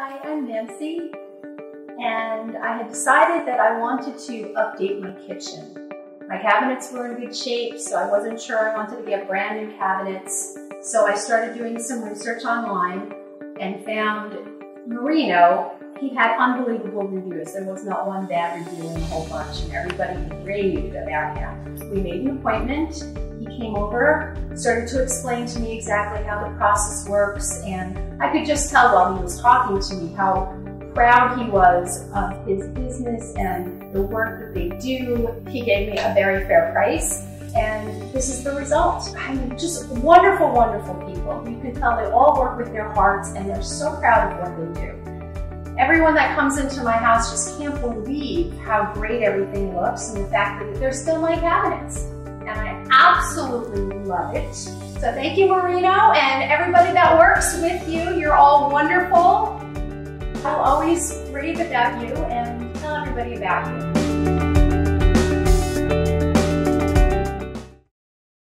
Hi, I'm Nancy, and I had decided that I wanted to update my kitchen. My cabinets were in good shape, so I wasn't sure I wanted to get brand new cabinets. So I started doing some research online and found Marino. He had unbelievable reviews. There was not one bad review in the whole bunch, and everybody raved about him. We made an appointment. He came over, started to explain to me exactly how the process works, and I could just tell while he was talking to me how proud he was of his business and the work that they do. He gave me a very fair price and this is the result. I mean, just wonderful, wonderful people. You can tell they all work with their hearts and they're so proud of what they do. Everyone that comes into my house just can't believe how great everything looks and the fact that they're still my cabinets. And I absolutely love it. So thank you, Marino, and everybody that works with you. You're all wonderful. I'll always rave about you and tell everybody about you.